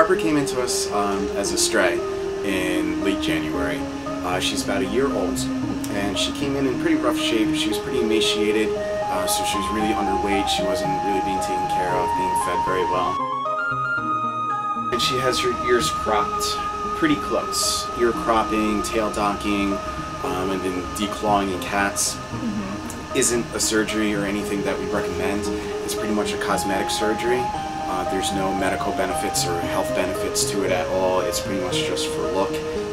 Harper came into us um, as a stray in late January. Uh, she's about a year old, and she came in in pretty rough shape. She was pretty emaciated, uh, so she was really underweight. She wasn't really being taken care of, being fed very well. And she has her ears cropped pretty close. Ear cropping, tail docking, um, and then declawing in cats isn't a surgery or anything that we recommend. It's pretty much a cosmetic surgery. Uh, there's no medical benefits or health benefits to it at all. It's pretty much just for look,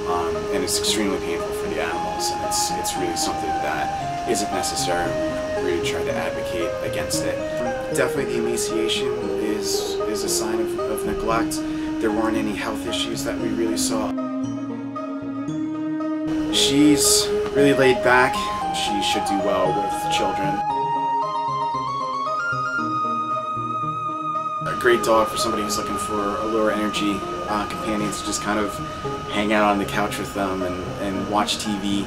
um, and it's extremely painful for the animals, and it's it's really something that isn't necessary. We really try to advocate against it. Definitely, the emaciation is is a sign of, of neglect. There weren't any health issues that we really saw. She's really laid back. She should do well with children. A great dog for somebody who's looking for a lower energy uh, companion to just kind of hang out on the couch with them and, and watch TV.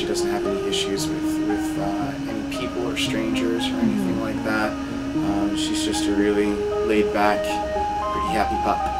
She doesn't have any issues with, with uh, any people or strangers or anything like that. Um, she's just a really laid back, pretty happy pup.